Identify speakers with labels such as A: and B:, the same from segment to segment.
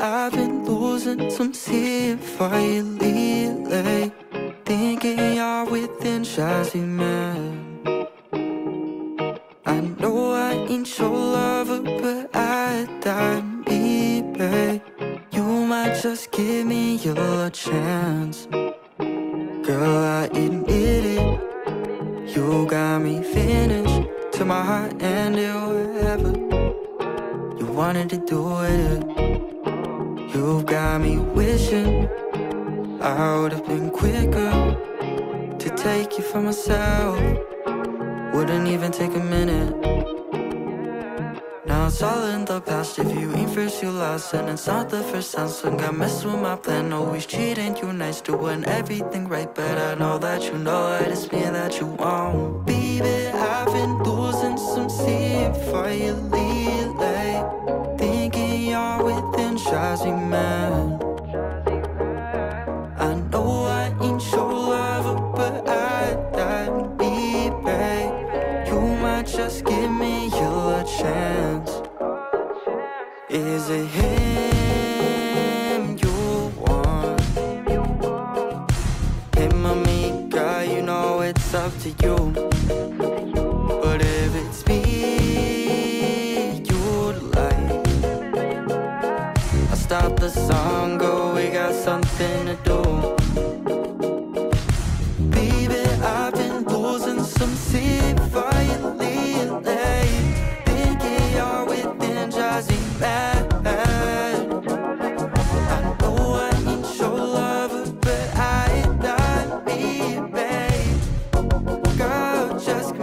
A: I've been losing some sleep you lately. Thinking you're within Shazzy man I know I ain't your lover, but I die baby You might just give me your chance. Girl, I admit it. You got me finished To my heart whatever You wanted to do it You've got me wishing I would have been quicker To take you for myself. Wouldn't even take a minute. Now it's all in the past. If you ain't first, you last And it's not the first time. Someone got messed with my plan. Always cheating, you nice to Doing everything right. But I know that you know it. Is me that you want. Baby, I've been losing some sleep For lately Thinking you're within Shazzy man. I know I ain't your lover But I'd die baby You might just give me your chance. Is it him you want? Hey mommy, girl, you know it's up to you out the song go, we got something to do. Baby, I've been losing some sleep finally. Thinking you're I know I your but I not Girl, just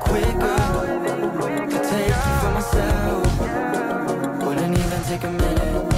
A: Quicker to take you for myself. Wouldn't even take a minute.